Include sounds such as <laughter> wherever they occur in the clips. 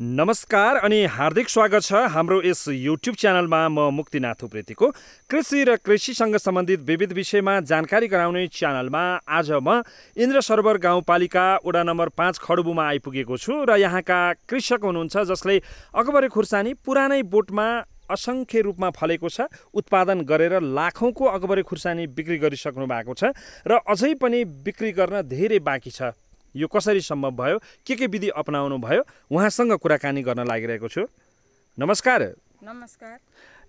नमस्कार अनि हार्दिक स्वागत छ हाम्रो यस युट्युब च्यानलमा म मुक्तिनाथ उप्रेतीको। कृषि र कृषिसँग सम्बन्धित विविध विषयमा जानकारी गराउने च्यानलमा आज म इन्द्र सरोवर गाउँपालिका वडा नम्बर पाँच खडबुमा आइपुगेको छु र यहाँका कृषक हुनुहुन्छ जसले अकबरे खुर्सानी पुरानै बोटमा असङ्ख्य रूपमा फलेको छ उत्पादन गरेर लाखौँको अकबरे खुर्सानी बिक्री गरिसक्नु भएको छ र अझै पनि बिक्री गर्न धेरै बाँकी छ। यो कसरी सम्भव भयो? के के विधि अपनाउनु भयो? उहाँसँग कुराकानी गर्न लागिरहेको छु। नमस्कार। नमस्कार।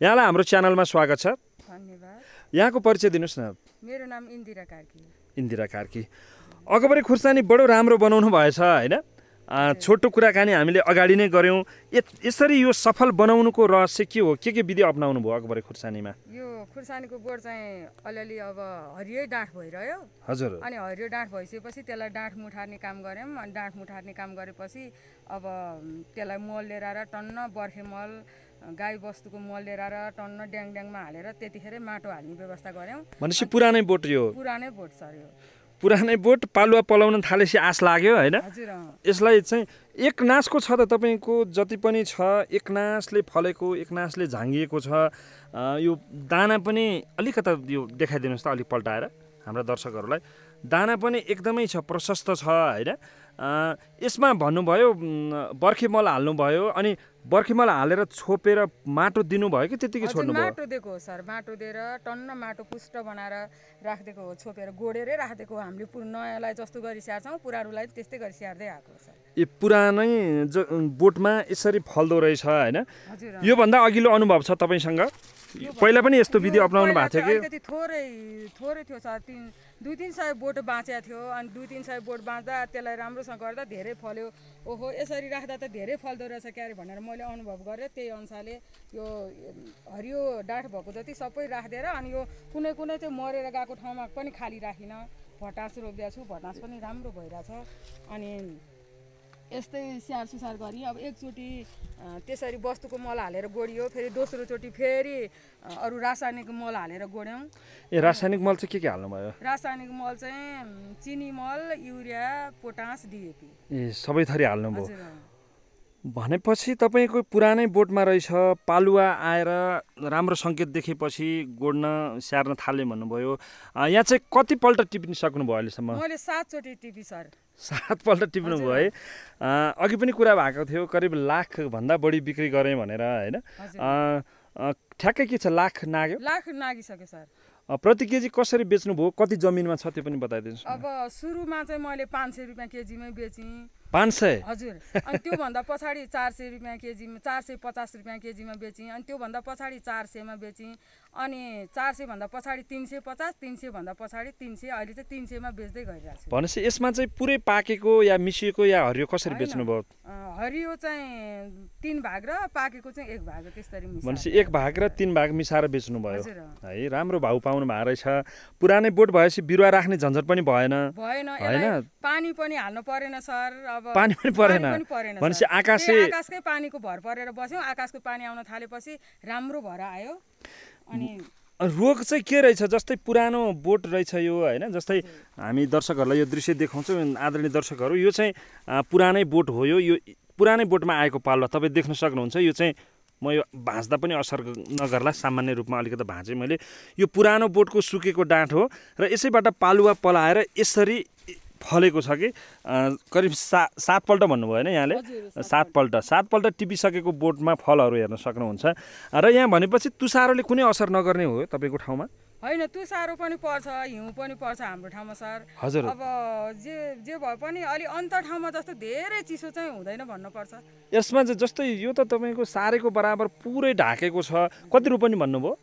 यहाँलाई हाम्रो च्यानलमा स्वागत छ। धन्यवाद। यहाँको परिचय दिनुहोस् न। मेरो नाम इन्दिरा कार्की। इन्दिरा कार्की। अकबरे खुर्सानी बडो राम्रो बनाउनु भएछ होइन? छोटो कुराकानी हामीले अगाडि नै गऱ्यौँ। यसरी यो सफल बनाउनुको रहस्य के हो? के के विधि अपनाउनु भयो अकबरे खुर्सानीमा? यो खुर्सानीको बोट चाहिँ अलिअलि अब हरियै डाँठ भइरह्यो। हजुर। अनि हरियो डाँठ भइसकेपछि त्यसलाई डाँठ मुठार्ने काम गऱ्यौँ। अनि डाँठ मुठार्ने काम गरेपछि अब त्यसलाई मल लिएर आएर टन्न बर्खे मल गाई बस्तुको मल लिएर आएर टन्न ड्याङ ड्याङमा हालेर त्यतिखेरै माटो हाल्ने व्यवस्था गऱ्यौँ। भनेपछि पुरानै बोट यो। पुरानै बोट सर यो। पुरानै बोट पालुवा पलाउन थालेपछि आश लाग्यो होइन। यसलाई चाहिँ एक नासको छ त तपाईँको जति पनि छ एक नासले फलेको एक नासले झाँगिएको छ। यो दाना पनि अलिकता यो देखाइदिनुहोस् त अलिक पल्टाएर हाम्रा दर्शकहरूलाई। दाना पनि एकदमै छ प्रशस्त छ होइन? यसमा भन्नुभयो म, बर्खे मल हाल्नुभयो अनि बर्खे मल हालेर छोपेर माटो दिनुभयो कि त्यतिकै छोड्नुभयो? माटो दिएको हो सर माटो दिएर टन्न माटो पुष्ट बनाएर राखिदिएको हो छोपेर गोडेरै राखिदिएको हो। हामीले नयाँलाई जस्तो गरी स्याहार्छौँ पुरानोलाई त्यस्तै गरी स्याहार्दै आएको हो सर। यो पुरानै ज बोटमा यसरी फल्दो रहेछ होइन। योभन्दा अघिल्लो अनुभव छ तपाईँसँग? पहिला पनि यस्तो विधि अपनाउनु भएको थियो कि? अलिकति थोरै थोरै थियो सर तिन दुई तिन सय बोट बाँचेको थियो अनि दुई तिन सय बोट बाँच्दा त्यसलाई राम्रोसँग गर्दा धेरै फल्यो। ओहो यसरी राख्दा त धेरै फल्दो रहेछ क्यारे भनेर मैले अनुभव गरेँ। त्यही अनुसारले यो हरियो डाँठ भएको जति सबै राखिदिएर अनि यो कुनै कुनै चाहिँ मरेर गएको ठाउँमा पनि खाली राखिनँ। भटास रोपिदिएको छु भटास पनि राम्रो भइरहेछ। अनि यस्तै स्याहार सुसार गरी अब एकचोटि त्यसरी वस्तुको मल हालेर गोडियो फेरि दोस्रोचोटि फेरि अरू रासायनिक मल हालेर गोड्यौँ। ए रासायनिक मल चाहिँ के के हाल्नुभयो? रासायनिक मल चाहिँ चिनी मल युरिया पोटास डिएपी। ए सबै थरी हाल्नुभयो। भनेपछि तपाईँको पुरानै बोटमा रहेछ पालुवा आएर राम्रो सङ्केत देखेपछि गोड्न स्याहार्न थाल्ने भन्नुभयो। यहाँ चाहिँ कतिपल्ट टिप्न सक्नुभयो अहिलेसम्म? मैले सातचोटि टिपी सर। सातपल्ट टिप्नुभयो है। अ, अघि पनि कुरा भएको थियो करिब लाखभन्दा बढी बिक्री गरेँ भनेर होइन? ठ्याक्कै के छ लाख नाग्यो? लाख नागिसक्यो सर। प्रति केजी कसरी बेच्नुभयो? कति जमिनमा छ त्यो पनि बताइदिनुहोस्। अब सुरुमा चाहिँ मैले पाँच सय रुपियाँ केजीमै बेचेँ। पाँच सय? हजुर। अनि त्योभन्दा पछाडि चार सय रुपियाँ केजीमा चार सय पचास रुपियाँ केजीमा बेचेँ। अनि त्योभन्दा पछाडि चार सयमा बेचेँ। अनि चार सयभन्दा पछाडि तिन सय पचास तिन सयभन्दा पछाडि तिन सय अहिले चाहिँ तिन सयमा बेच्दै गइरहेको छु। भनेपछि यसमा चाहिँ पुरै पाकेको या मिसिएको या हरियो कसरी। बेच्नुभयो? हरियो चाहिँ तिन भाग र पाकेको चाहिँ एक भाग त्यसरी। भनेपछि एक भाग र तिन भाग मिसाएर बेच्नुभयो। है राम्रो भाउ पाउनु भएको रहेछ। पुरानै बोट भएपछि बिरुवा राख्ने झन्झट पनि भएन। भएन। पानी पनि हाल्नु परेन सर। अब पानी पनि परेन। भनेपछि। आकाशे- आकाशकै पानीको भर परेर बस्यौँ। आकाशको पानी आउन थालेपछि राम्रो भएर आयो। अनि रोग चाहिँ के रहेछ? जस्तै पुरानो बोट रहेछ यो होइन? जस्तै हामी दर्शकहरूलाई यो दृश्य देखाउँछौँ आदरणीय दर्शकहरू। यो चाहिँ पुरानै बोट हो यो। यो पुरानै बोटमा आएको पालुवा। तपाईँ देख्न सक्नुहुन्छ यो चाहिँ म यो भाँच्दा पनि असर नगर्ला। सामान्य रूपमा अलिकति भाँचेँ मैले। यो पुरानो बोटको सुकेको डाँठ हो र यसैबाट पालुवा पलाएर यसरी फलेको छ कि? करिब सा सातपल्ट भन्नुभयो होइन यहाँले? सातपल्ट। सातपल्ट। टिपिसकेको बोटमा फलहरू हेर्न सक्नुहुन्छ। र यहाँ भनेपछि तुसारोले कुनै असर नगर्ने हो तपाईँको ठाउँमा? होइन तुसारो पनि पर्छ हिउँ पनि पर्छ हाम्रो ठाउँमा सर। हजुर। अब जे जे भए पनि अलि अन्त ठाउँमा जस्तो धेरै चिसो चाहिँ हुँदैन भन्नुपर्छ। यसमा चाहिँ जस्तै यो त तपाईँको सारेको बराबर पुरै ढाकेको छ। कति रोपनी भन्नुभयो?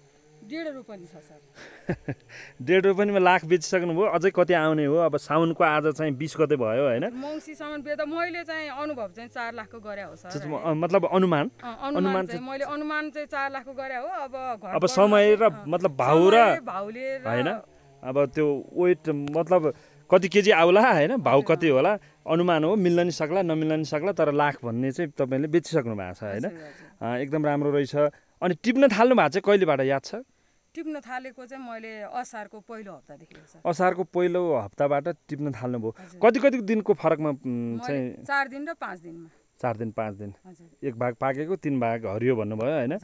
डेढ रुपियाँ छ सर। <laughs> डेढ रोपनीमा लाख बेचिसक्नुभयो। अझै कति आउने हो? अब साउनको आज चाहिँ बिस गते भयो होइन? मौसीसम्म बेच्दा मैले चाहिँ अनुभव चाहिँ चार लाखको गरे हो सर। मतलब अनुमान। अनुमान चाहिँ मैले अनुमान चाहिँ चार लाखको गरे हो। अब अब समय र मतलब भाउ र भाउले होइन? अब त्यो वेट मतलब कति केजी आउला होइन? भाउ कति होला? अनुमान हो मिल्न नि सक्ला नमिल्न नि सक्ला तर लाख भन्ने चाहिँ तपाईँले बेचिसक्नु भएको छ होइन? एकदम राम्रो रहेछ। अनि टिप्न थाल्नु भएको चाहिँ कहिलेबाट याद छ? टिप्न थालेको चाहिँ मैले असारको पहिलो हप्तादेखि असारको पहिलो हप्ताबाट टिप्न थाल्नुभयो। कति कति दिनको फरकमा चाहिँ चार दिन र पाँच दिनमा। चार दिन पाँच दिन। एक भाग पाकेको तिन भाग हरियो भन्नुभयो होइन।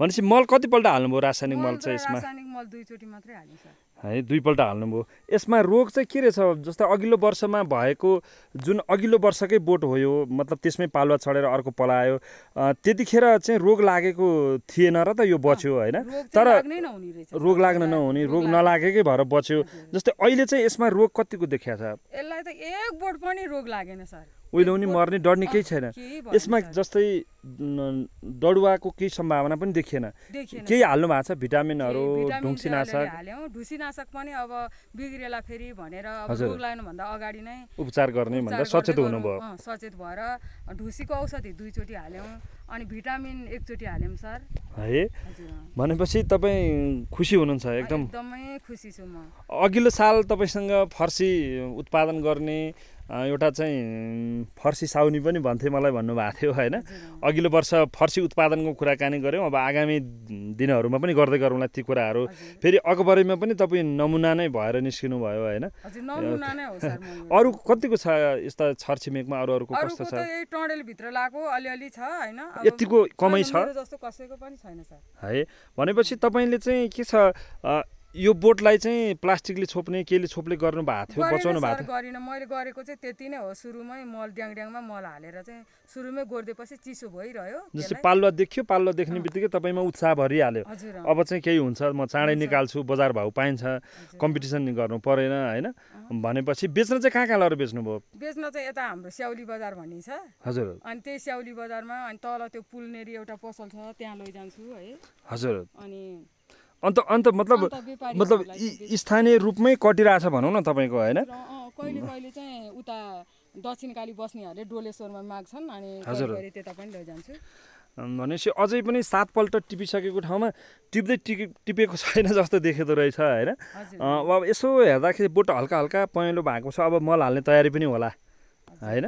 भनेपछि मल कतिपल्ट हाल्नुभयो रासायनिक मल चाहिँ यसमा? रासायनिक मल दुईचोटि मात्रै सर है दुईपल्ट हाल्नुभयो। यसमा रोग चाहिँ के रहेछ जस्तै अघिल्लो वर्षमा भएको जुन अघिल्लो वर्षकै बोट हो यो मतलब त्यसमै पालुवा चढेर अर्को पलायो त्यतिखेर चाहिँ रोग लागेको थिएन र त यो बच्यो होइन। तर रोग लाग्न नहुने रोग नलागेकै भएर बच्यो। जस्तै अहिले चाहिँ यसमा रोग कतिको देखिया छ? यसलाई त एक बोट पनि रोग लागेन सर। उहिले पनि मर्ने डर्ने केही छैन। यसमा। जस्तै डडुवाको केही सम्भावना पनि देखिएन। केही हाल्नु भएको छ? भिटामिनहरू ढुङ्सिनाशक? ढुसीनाशक पनि अब बिग्रेला फेरि भनेर अब। रोग लाग्नुभन्दा अगाडि नै उपचार गर्ने भन्दा सचेत हुनुभयो। सचेत भएर ढुसीको औषधि दुईचोटि हाल्यौँ अनि भिटामिन एकचोटि हाल्यौँ सर। है। भनेपछि तपाईँ खुसी हुनुहुन्छ एकदम। एकदमै खुसी छु म। अघिल्लो साल तपाईँसँग फर्सी उत्पादन गर्ने एउटा चाहिँ फर्सी साउनी पनि भन्थे मलाई भन्नुभएको थियो होइन? अघिल्लो वर्ष फर्सी उत्पादनको कुराकानी गऱ्यौँ अब आगामी दिनहरूमा पनि गर्दै गरौँला ती कुराहरू। फेरि अकबरीमा पनि तपाईँ नमुना नै भएर निस्किनु भयो होइन। अरू कतिको छ यस्ता छरछिमेकमा अरू अरूको कस्तो छ? लगाएको अलिअलि छ होइन? यतिको कमाइ छ? जस्तो कसैको पनि छैन है भनेपछि तपाईँले चाहिँ के छ यो बोटलाई चाहिँ प्लास्टिकले छोप्ने केले छोप्ने गर्नु भएको थियो बचाउनु भएको थियो? गरिनँ। मैले गरेको चाहिँ त्यति नै हो। सुरुमै मल ड्याङ ड्याङमा मल हालेर चाहिँ सुरुमै गोडिदिएपछि चिसो भइरह्यो जस्तै। पालुवा देखियो पालुवा देख्ने बित्तिकै तपाईँमा उत्साह भरिहाल्यो। अब चाहिँ केही हुन्छ म चाँडै। निकाल्छु बजार भाउ पाइन्छ। कम्पिटिसन गर्नु परेन होइन? भनेपछि बेच्न चाहिँ कहाँ कहाँ लगेर बेच्नुभयो बेच्न चाहिँ यता हाम्रो स्याउली बजार भन्ने छ हजुर। अनि त्यही स्याउली बजारमा अनि तल त्यो पुलनेरी एउटा पसल छ त्यहाँ लैजान्छु है। हजुर। अनि अन्त अन्त मतलब मतलब स्थानीय रूपमै कटिरहेछ भनौँ न तपाईँको होइन? कहिले कहिले चाहिँ उता दक्षिणकाली बस्नेहरूले डोलेश्वरमा माग्छन् अनि त्यता पनि लैजान्छु। भनेपछि अझै पनि सातपल्ट टिपिसकेको ठाउँमा टिप्दै टिपि टिपेको छैन जस्तो देखेदो रहेछ होइन? अब यसो हेर्दाखेरि बोट हल्का हल्का पहेँलो भएको छ अब मल हाल्ने तयारी पनि होला होइन?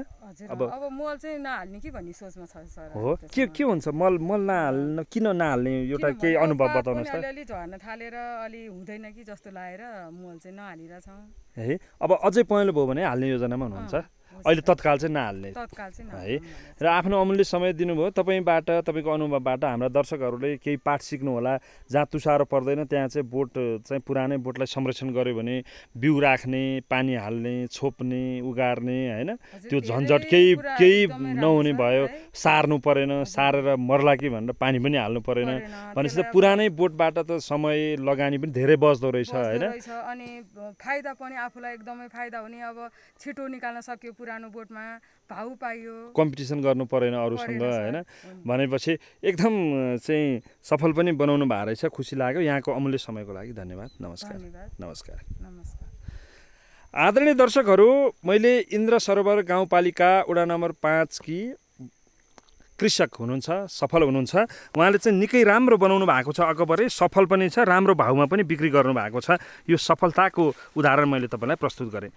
अब- अब मल चाहिँ नहाल्ने कि भन्ने सोचमा छ सर हो के के हुन्छ मल मल नहाल्न किन नहाल्ने एउटा केही अनुभव बताउनुहोस् त। अलिअलि झर्न थालेर अलि हुँदैन कि जस्तो लागेर मल चाहिँ नहालिरहेछौँ। है अब अझै पहेँलो भयो भने हाल्ने योजनामा हुनुहुन्छ। अहिले। तत्काल चाहिँ नहाल्ने। है। र आफ्नो अमूल्य समय दिनुभयो। तपाईँबाट तपाईँको अनुभवबाट हाम्रा दर्शकहरूले केही पाठ सिक्नु होला जहाँ तुसारो पर्दैन त्यहाँ चाहिँ बोट चाहिँ पुरानै बोटलाई संरक्षण गर्यो भने बिउ राख्ने पानी हाल्ने छोप्ने उगार्ने होइन? त्यो धेरै झन्झट केही केही नहुने भयो। सार्नु परेन सारेर मर्ला कि भनेर पानी पनि हाल्नु परेन। भनेपछि त पुरानै बोटबाट त समय लगानी पनि धेरै बस्दो रहेछ होइन? अनि फाइदा पनि आफूलाई एकदमै फाइदा हुने। अब छिटो निकाल्न सक्यो पुरानो बोटमा भाउ पाइयो। कम्पिटिसन गर्नु परेन अरूसँग। होइन। भनेपछि एकदम चाहिँ सफल पनि बनाउनु भएको रहेछ खुसी लाग्यो। यहाँको अमूल्य समयको लागि धन्यवाद नमस्कार। नमस्कार। नमस्कार। आदरणीय दर्शकहरू मैले इन्द्र सरोवर गाउँपालिका वडा नम्बर पाँचकी कृषक हुनुहुन्छ सफल हुनुहुन्छ। उहाँले चाहिँ निकै राम्रो बनाउनु भएको छ अकबरै सफल पनि छ राम्रो भाउमा पनि बिक्री गर्नु भएको छ। यो सफलताको उदाहरण मैले तपाईँलाई प्रस्तुत गरेँ।